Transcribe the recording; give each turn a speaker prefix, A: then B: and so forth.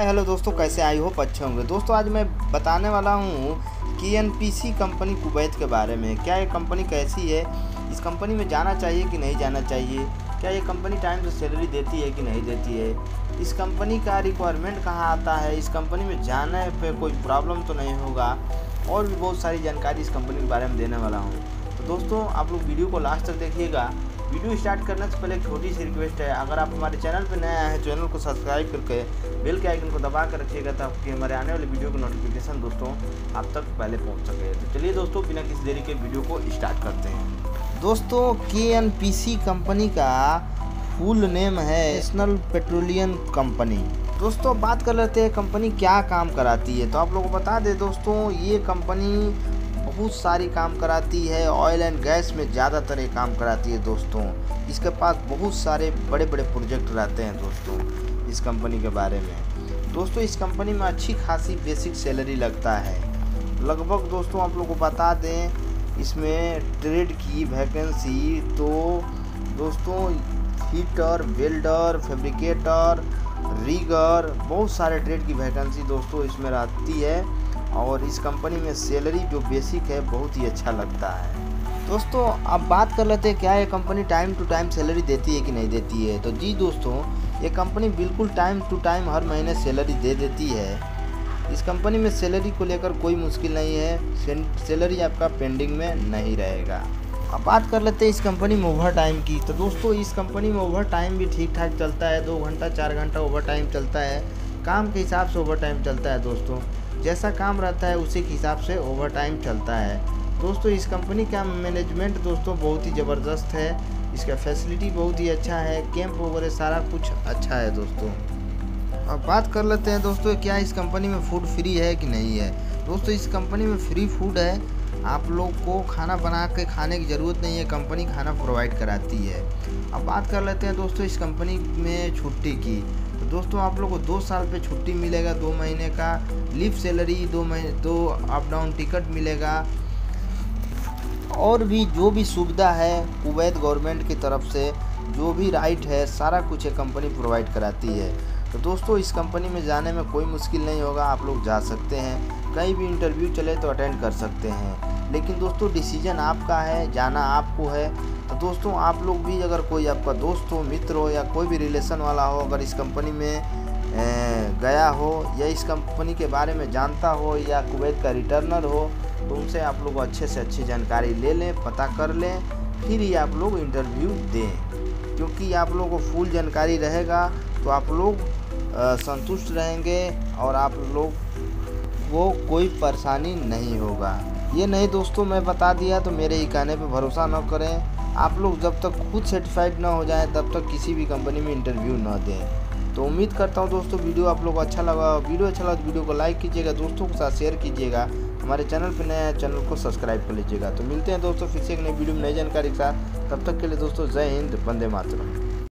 A: Hello दोस्तों, कैसे आई? Hope अच्छे होंगे। दोस्तों, आज मैं बताने वाला हूँ कि एन कंपनी कुवैत के बारे में। क्या ये कंपनी कैसी है? इस कंपनी में जाना चाहिए कि नहीं जाना चाहिए? क्या ये कंपनी टाइम से सैलरी देती है कि नहीं देती है? इस कंपनी का रिक्वायरमेंट कहाँ आता है? इस कंपनी में जाने पे कोई प्रॉब्लम तो नहीं होगा? और भी बहुत सारी जानकारी इस कंपनी के बारे में देने वाला हूँ। तो दोस्तों, आप लोग वीडियो को लास्ट तक देखिएगा। वीडियो स्टार्ट करने से पहले एक छोटी सी रिक्वेस्ट है। अगर आप हमारे चैनल पर नए आए हैं, चैनल को सब्सक्राइब करके बेल के आइकन को दबा कर रखिएगा ताकि हमारे आने वाले वीडियो की नोटिफिकेशन दोस्तों आप तक पहले पहुँच सके। तो चलिए दोस्तों, बिना किसी देरी के वीडियो को स्टार्ट करते हैं। दोस्तों के कंपनी का फुल नेम है नेशनल पेट्रोलियम कंपनी दोस्तों, बात कर लेते हैं कंपनी क्या काम कराती है। तो आप लोगों को बता दें दोस्तों, ये कंपनी बहुत सारी काम कराती है। ऑयल एंड गैस में ज़्यादातर ये काम कराती है दोस्तों। इसके पास बहुत सारे बड़े बड़े प्रोजेक्ट रहते हैं दोस्तों, इस कंपनी के बारे में। दोस्तों, इस कंपनी में अच्छी खासी बेसिक सैलरी लगता है। लगभग दोस्तों, आप लोग को बता दें, इसमें ट्रेड की वैकेंसी तो दोस्तों हीटर वेल्डर फैब्रिकेटर रीगर बहुत सारे ट्रेड की वैकेंसी दोस्तों इसमें रहती है। और इस कंपनी में सैलरी जो बेसिक है, बहुत ही अच्छा लगता है। दोस्तों अब बात कर लेते हैं, क्या ये company time to time salary देती है कि नहीं देती है? तो जी दोस्तों, ये कंपनी बिल्कुल टाइम टू टाइम हर महीने सैलरी दे देती है। इस कंपनी में सैलरी को लेकर कोई मुश्किल नहीं है। सैलरी आपका पेंडिंग में नहीं रहेगा। अब बात कर लेते हैं इस कंपनी में ओवर टाइम की। तो दोस्तों, इस कंपनी में ओवर टाइम भी ठीक ठाक चलता है। दो घंटा, चार घंटा ओवर टाइम चलता है। काम के हिसाब से ओवर टाइम चलता है दोस्तों। जैसा काम रहता है, उसी के हिसाब से ओवर टाइम चलता है। दोस्तों, इस कंपनी का मैनेजमेंट दोस्तों बहुत ही ज़बरदस्त है। इसका फैसिलिटी बहुत ही अच्छा है। कैंप वगैरह सारा कुछ अच्छा है दोस्तों। अब बात कर लेते हैं दोस्तों, क्या इस कंपनी में फ़ूड फ्री है कि नहीं है? दोस्तों, इस कंपनी में फ्री फ़ूड है। आप लोग को खाना बना के खाने की ज़रूरत नहीं है। कंपनी खाना प्रोवाइड कराती है। अब बात कर लेते हैं दोस्तों, इस कंपनी में छुट्टी की। तो दोस्तों, आप लोग को दो साल पे छुट्टी मिलेगा, दो महीने का। लिप सैलरी दो महीने दो अप डाउन टिकट मिलेगा। और भी जो भी सुविधा है कुवैत गवर्नमेंट की तरफ़ से, जो भी राइट है, सारा कुछ ये कंपनी प्रोवाइड कराती है। तो दोस्तों, इस कंपनी में जाने में कोई मुश्किल नहीं होगा। आप लोग जा सकते हैं। कहीं भी इंटरव्यू चले तो अटेंड कर सकते हैं। लेकिन दोस्तों डिसीज़न आपका है, जाना आपको है। तो दोस्तों, आप लोग भी अगर कोई आपका दोस्त हो, मित्र हो या कोई भी रिलेशन वाला हो, अगर इस कंपनी में गया हो या इस कंपनी के बारे में जानता हो या कुवैत का रिटर्नर हो तो उनसे आप लोग अच्छे से अच्छी जानकारी ले लें, पता कर लें, फिर ही आप लोग इंटरव्यू दें। क्योंकि आप लोगों को फुल जानकारी रहेगा तो आप लोग संतुष्ट रहेंगे और आप लोग, वो कोई परेशानी नहीं होगा। ये नहीं दोस्तों, मैं बता दिया तो मेरे ही कहने पे भरोसा न करें। आप लोग जब तक खुद सेटिस्फाइड ना हो जाए, तब तक किसी भी कंपनी में इंटरव्यू ना दें। तो उम्मीद करता हूँ दोस्तों, वीडियो आप लोग को अच्छा लगा, वीडियो अच्छा लगा तो वीडियो को लाइक कीजिएगा, दोस्तों के साथ शेयर कीजिएगा। हमारे चैनल पर नया चैनल को सब्सक्राइब कर लीजिएगा। तो मिलते हैं दोस्तों, फिर से एक नई वीडियो में नई जानकारी के साथ। तब तक के लिए दोस्तों जय हिंद बंदे मातरम।